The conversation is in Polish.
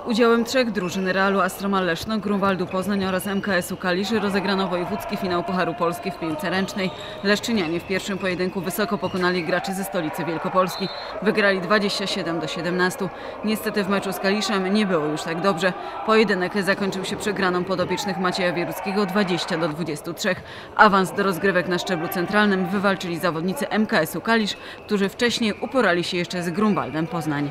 Z udziałem trzech drużyn Realu Astroma Leszno, Grunwaldu Poznań oraz MKS-u Kaliszy rozegrano wojewódzki finał Pucharu Polski w piłce ręcznej. Leszczynianie w pierwszym pojedynku wysoko pokonali graczy ze stolicy Wielkopolski. Wygrali 27 do 17. Niestety w meczu z Kaliszem nie było już tak dobrze. Pojedynek zakończył się przegraną podopiecznych Macieja Wieruckiego 20 do 23. Awans do rozgrywek na szczeblu centralnym wywalczyli zawodnicy MKS-u Kalisz, którzy wcześniej uporali się jeszcze z Grunwaldem Poznań.